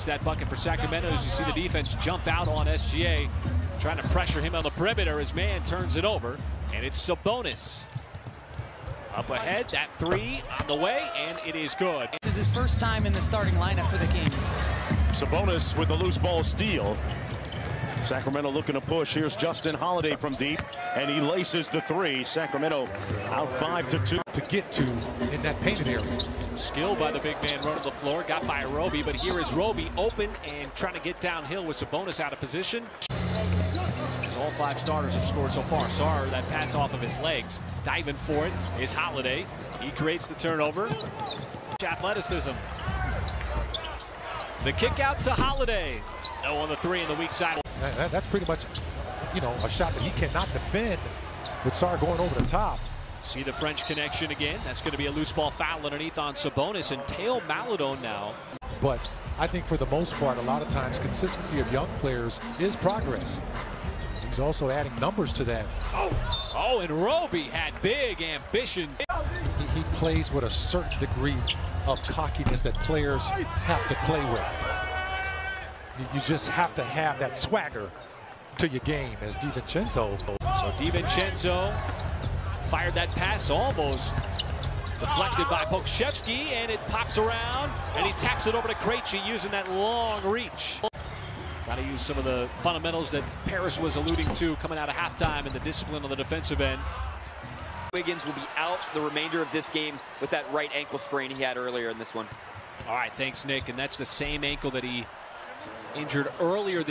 makes that bucket for Sacramento as you see the defense jump out on SGA, trying to pressure him on the perimeter. His man turns it over, and it's Sabonis. Up ahead, that three on the way, and it is good. This is his first time in the starting lineup for the Kings. Sabonis with the loose ball steal. Sacramento looking to push. Here's Justin Holiday from deep, and he laces the three. Sacramento out five to two. To get to in that painted area. Some skill by the big man running the floor. Got by Roby, but here is Roby open and trying to get downhill with Sabonis out of position. As all five starters have scored so far. Sarr, that pass off of his legs. Diving for it is Holiday. He creates the turnover. Athleticism. The kick out to Holiday. No on the three in the weak side. That- that- that's pretty much, you know, a shot that he cannot defend with Sarr going over the top. See the French connection again. That's going to be a loose ball foul underneath on Sabonis and Theo Maledon now. But I think for the most part, a lot of times consistency of young players is progress. He's also adding numbers to that. Oh, oh and Roby had big ambitions. He, he plays with a certain degree of cockiness that players have to play with. You, you just have to have that swagger to your game as DiVincenzo. So DiVincenzo fired that pass almost deflected by Pokusevski, and it pops around, and he taps it over to Krejci using that long reach. Got to use some of the fundamentals that Paris was alluding to coming out of halftime and the discipline on the defensive end. Wiggins will be out the remainder of this game with that right ankle sprain he had earlier in this one. All right, thanks, Nick. And that's the same ankle that he injured earlier.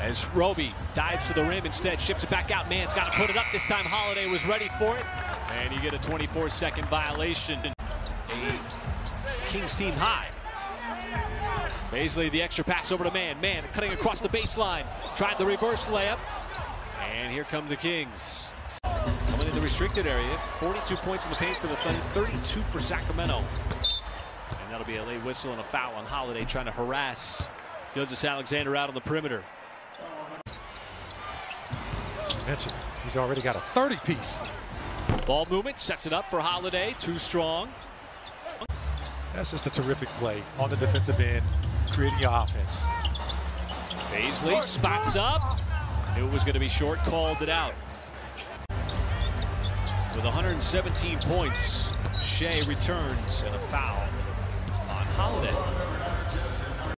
As Roby dives to the rim instead, ships it back out. Mann's got to put it up. This time Holiday was ready for it. And you get a 24-second violation. Kings team high. Bazley, the extra pass over to Mann. Mann cutting across the baseline. Tried the reverse layup. And here come the Kings. Coming in the restricted area. 42 points in the paint for the Thunder, 32 for Sacramento. That'll be a late whistle and a foul on Holiday trying to harass Gilgeous-Alexander out on the perimeter. Mentioned, he's already got a 30 piece. Ball movement sets it up for Holiday. Too strong. That's just a terrific play on the defensive end, creating your offense. Bazley spots up. Knew it was going to be short, called it out. With 117 points, Shai returns and a foul holiday.